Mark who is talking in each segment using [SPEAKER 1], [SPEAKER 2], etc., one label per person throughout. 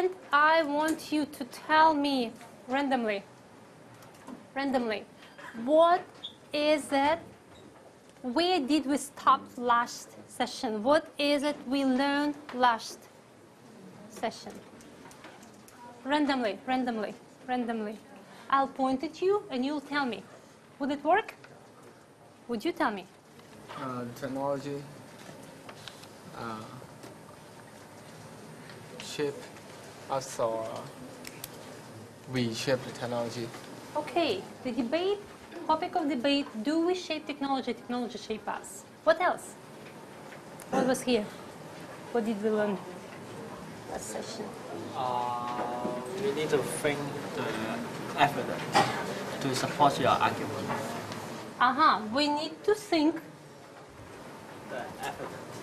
[SPEAKER 1] And I want you to tell me randomly, randomly, what is it? Where did we stop last session? What is it we learned last session? Randomly, randomly, randomly. I'll point at you and you'll tell me. Would it work? Would you tell me?
[SPEAKER 2] uh, technology, uh, shape, also we shape the technology.
[SPEAKER 1] Okay, the debate, topic of debate, do we shape technology, technology shape us? What else? What was here? What did we learn last session?
[SPEAKER 3] Uh, we need to think the evidence to support your argument.
[SPEAKER 1] Uh-huh, we need to think,
[SPEAKER 3] The evidence.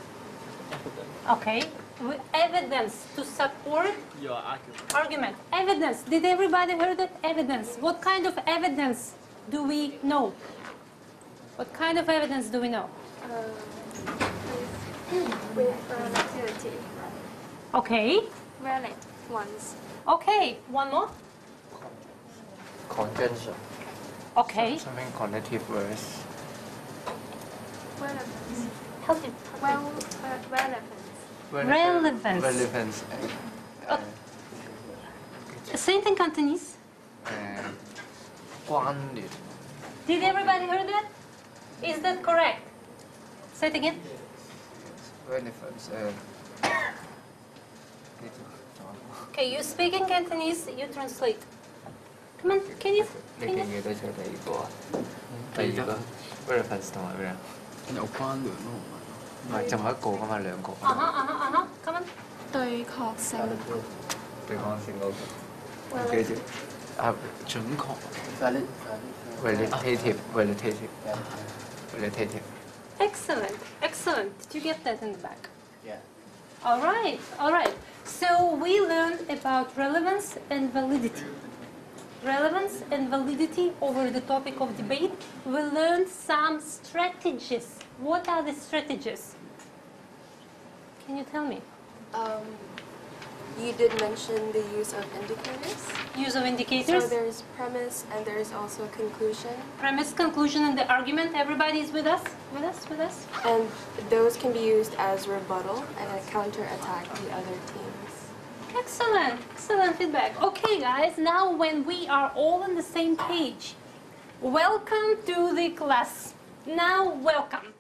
[SPEAKER 3] Evidence.
[SPEAKER 1] okay, with evidence to support
[SPEAKER 3] Your argument.
[SPEAKER 1] argument. Evidence, did everybody hear that? Evidence. What kind of evidence do we know? What kind of evidence do we know?
[SPEAKER 4] with relativity.
[SPEAKER 1] Okay,
[SPEAKER 4] Valid ones.
[SPEAKER 1] okay, one more.
[SPEAKER 5] conjunction
[SPEAKER 1] Okay,
[SPEAKER 5] something connective words
[SPEAKER 4] Relevance.
[SPEAKER 1] help me.
[SPEAKER 4] Well, uh, relevance.
[SPEAKER 1] Relevance.
[SPEAKER 5] relevance uh,
[SPEAKER 1] Say it in Cantonese.
[SPEAKER 5] uh, 关联
[SPEAKER 1] Did everybody hear that? Is that correct? Say it again.
[SPEAKER 5] relevance uh,
[SPEAKER 1] Okay, you speak in Cantonese, you translate. Come on, can you?
[SPEAKER 5] 你
[SPEAKER 1] Can
[SPEAKER 5] 记
[SPEAKER 1] you?
[SPEAKER 5] 唔记得咗第二个啊？第二个 relevance 同埋咩啊？
[SPEAKER 2] 有关联咯，
[SPEAKER 5] 唔系 就係一個噶嘛，兩個。
[SPEAKER 1] Uh huh, uh huh, uh huh.
[SPEAKER 4] 對確性。
[SPEAKER 5] 對抗性嗰個，唔記住啊，準確 relative relative relative
[SPEAKER 1] Excellent, excellent. Did you get that in the back?
[SPEAKER 5] Yeah.
[SPEAKER 1] All right, all right. So we learned about relevance and validity. Relevance and validity over the topic of debate. We learned some strategies. What are the strategies? Can you tell me?
[SPEAKER 6] Um, you did mention the use of indicators.
[SPEAKER 1] Use of indicators.
[SPEAKER 6] So there's premise and there's also a conclusion.
[SPEAKER 1] premise, conclusion, and the argument. Everybody is with us? With us? With us?
[SPEAKER 6] And those can be used as rebuttal and a counterattack the other teams.
[SPEAKER 1] Excellent, excellent feedback. Okay, guys, now when we are all on the same page, welcome to the class. Now, welcome.